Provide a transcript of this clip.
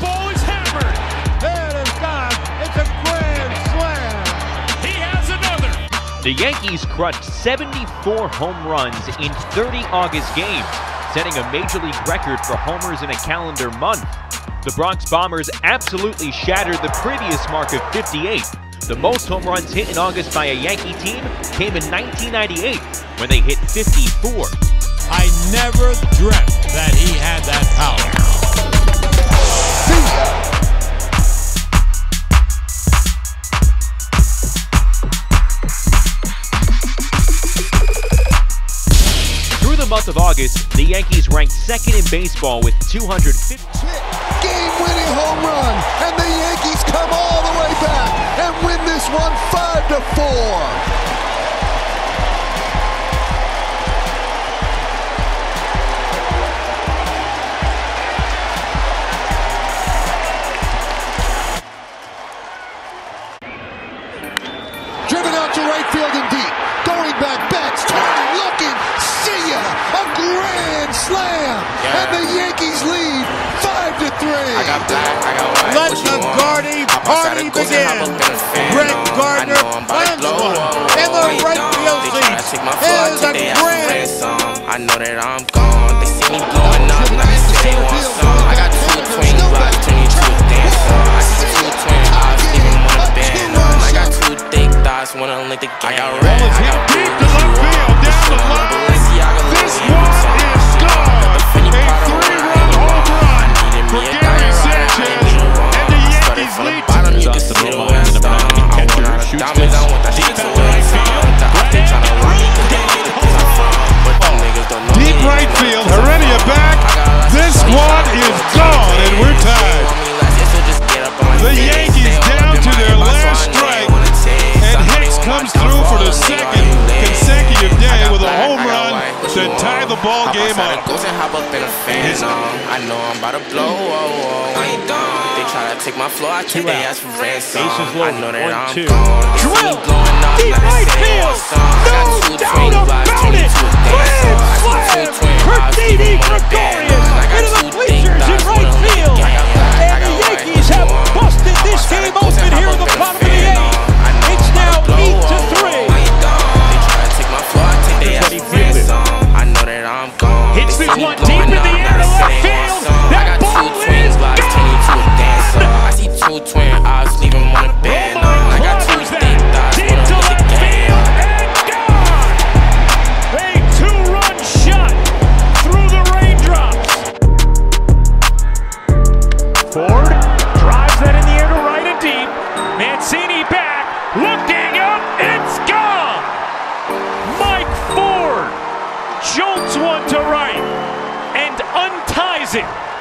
ball is hammered. It is gone. It's a grand slam. He has another. The Yankees crushed 74 home runs in 30 August games, setting a major league record for homers in a calendar month. The Bronx Bombers absolutely shattered the previous mark of 58. The most home runs hit in August by a Yankee team came in 1998 when they hit 54. I never dreamt that he had that power. Through the month of August, the Yankees ranked second in baseball with 250. game-winning home run, and the Yankees come all the way back and win this one five to four. Field and deep. Going back, Betts turning, looking, see ya! A grand slam, and the Yankees lead five to three. I got black, I got white. Let the want? Gardy party the ghost and hop begin. up in a fan, Brett Gardner I know I'm about to plants blow, one in the right field They tryna seats. take my floor, I Is think a they ask for grand- I know that I'm gone. They see me blowing up, thick thighs, wanna link the gang. I got red, I got blue, Deep to left field, down the line. This one is gone. Got the Fendi A three-run home run for me Gary diamond ride, I Sanchez, ain't need a wrong. and the Started Yankees from the lead bottom, you can see the Verlander, west the. Mountain catcher, shoots the ball Hop game up. ghost and hop up in a Phantom. I know I'm about to blow, oh, oh, oh. I ain't done. They try to take my floor, I think they ask for ransom. I know that one, I'm two. gone. They see me Drill. Deep right field. want some. I got No doubt about it. turning Mancini back, looking up, it's gone. Mike Ford jolts one to right and unties it